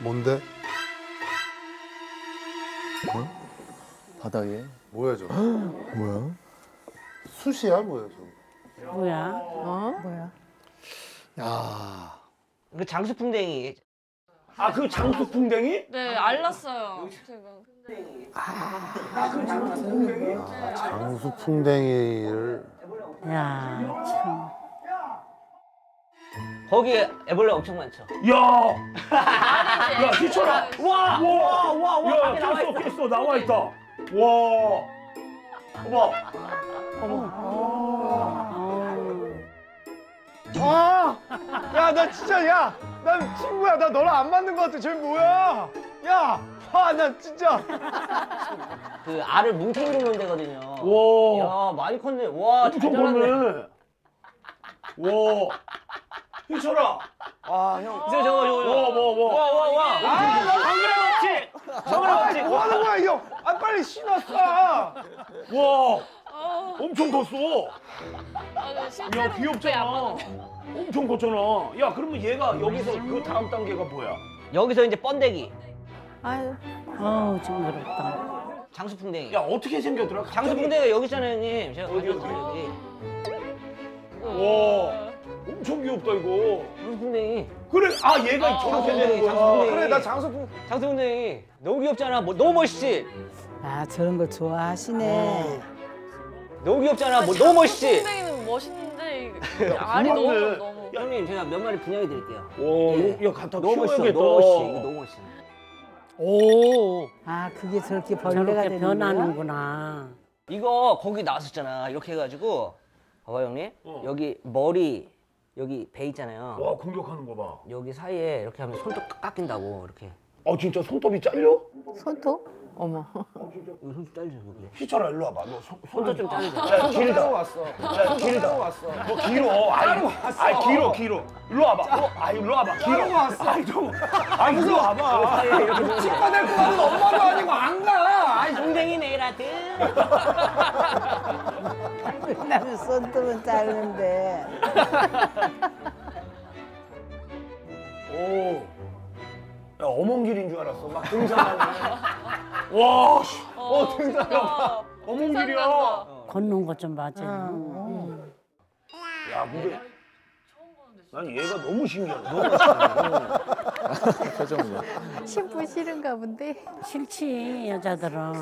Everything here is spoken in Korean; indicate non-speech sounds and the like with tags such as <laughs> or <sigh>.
뭔데? 바닥에. 뭐야 저거? <gasps> 뭐야? 숯이야 뭐야 저거? 뭐야? 뭐야? 야. 그 장수풍뎅이 아 그 장수풍뎅이? 네, 알랐어요. 제가. 장수풍뎅이를 야, 참. 거기에 애벌레 엄청 많죠. 야, 야 희철아, 와, 와, 와, 와, 야 밖에 나와 꼈어 있어. 꼈어 나와 있다. 와, 어머, 어. 야, 나 진짜, 야, 난 친구야. 나 너랑 안 맞는 것 같아. 쟤 뭐야? 야, 아, 나 진짜. 그 알을 뭉탱이로 놓은 데거든요. 와, 야, 많이 컸네. 와, 엄청 자랐네. 컸네. 와, 희철아, 아, 형. 저거, 저거, 저거. 와, 와, 와. 와, 와, 와. 정글의 법칙! 정글의 아, 법칙! 뭐 하는 거야, 이 형? 아, 빨리 신었어. 와, 아, 엄청 컸어. 아, 네, 실제로 야, 귀엽잖아. 엄청 컸잖아. 야, 그러면 얘가 여기서 그 다음 단계가 뭐야? 여기서 이제 번데기. 아유. 어우, 징그럽다. 장수풍뎅이. 야, 어떻게 생겼더라? 갑자기? 장수풍뎅이가 여기 있잖아요, 형님. 제가 어디, 어디? 여기. 와, 엄청 귀엽다 이거. 장수풍뎅이. 그래, 아 얘가 어, 저렇게 어, 되는 거야. 장수풍뎅이. 그래, 나 장수풍. 장수풍뎅이. 너무 귀엽잖아. 뭐, 너무 멋있지? 아, 저런 거 좋아하시네. 너무 귀엽잖아. 뭐, 너무 멋있지? 풍뎅이는 멋있는데 <laughs> 알이 너무. 너무. 형님, 제가 몇 마리 분양해 드릴게요. 와, 예. 이거 야 갖다 너무 멋있어. 너무 멋있지. 이거 너무 멋있어. 오. 아, 그게 저렇게 벌레가 네. 되는 저렇게? 변하는구나. 이거 거기 나왔었잖아. 이렇게 해가지고. 봐봐, 형님. 어. 여기 머리, 여기 배 있잖아요. 와 공격하는 거 봐. 여기 사이에 이렇게 하면 손톱 깎인다고, 이렇게. 아 진짜 손톱이 잘려? 손톱? 어머. 이거 손톱 잘리죠, 여기. 희철아 일로 와봐. 너 손, 손톱 좀 잘리죠. 야 길다. 왔어. 야 길다. 왔어. 너 길어. 아이, 아이 길어 길어. 일로 와봐. 어, 아이 일로 와봐. 길어. 왔어. 아이 좀. 아이 일로 와봐. 치과 될거 같은 엄마도 아니고 안 가. 아이, 동생이 내라든. <laughs> 나는 손톱은 자르는데. 오. 야 어멍길인 줄 알았어. 막 등산하네. 와. 씨. 어, 등산한다. 어멍길이야. 걷는 거좀 맞아. 야 근데 난 얘가 너무 신기하다. 너무 표정이야. <laughs> 신부 싫은가 본데. 싫지, 여자들은.